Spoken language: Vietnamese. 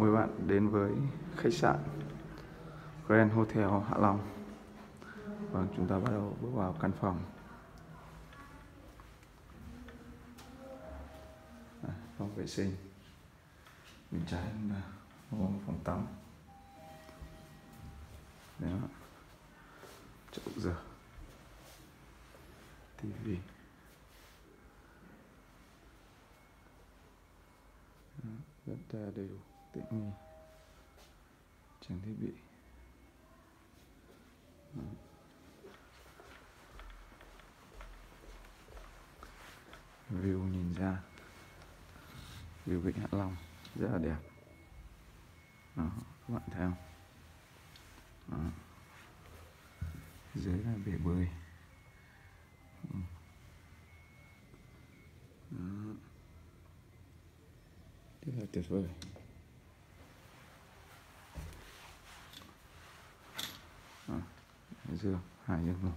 mời bạn đến với khách sạn Grand Hotel Hạ Long. Và chúng ta bắt đầu bước vào căn phòng. À, Phòng vệ sinh. Bên trái là phòng tắm. Đó Chỗ giờ TV rất đầy đủ tiện nghi trang thiết bị. View nhìn ra. View vịnh hạ long. Rất là đẹp. Đó, các bạn thấy không? Đó. dưới là bể bơi. Đó. rất là tuyệt vời Đó. giường hai dương ngủ